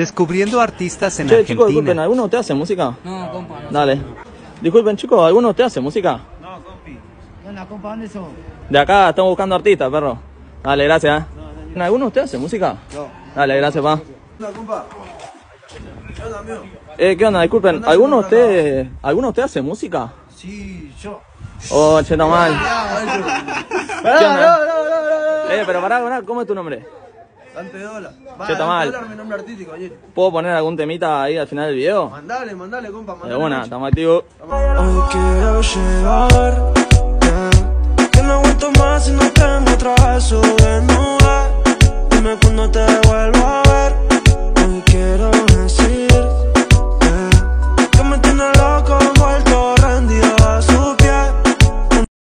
Descubriendo artistas en Che, chicos, disculpen, Argentina. ¿alguno ustedes hace música? No, compa. No. Dale. Disculpen, chicos, ¿alguno de ustedes hace música? Hola, compa, ¿dónde sos? De acá estamos buscando artistas, perro. Dale, gracias. ¿eh? ¿Alguno de ustedes hace música? No. Dale, gracias, pa. Eh, ¿qué onda? Disculpen, ¿alguno de ustedes, ¿alguno de ustedes hace música? Sí, yo. Oh, che, está mal. ¿Qué onda? no, no, no, no. Eh, pero pará, pará, ¿cómo es tu nombre? Dante dólar. Va, che, Tamal. Dólar, mi nombre artístico, oye. ¿Puedo poner algún temita ahí al final del video? Mandale, mandale, compa. Mandale, de buena, estamos activos. Hoy quiero llegar. Que no aguanto más si no tengo trazo de nube. Dime cuando te vuelvo a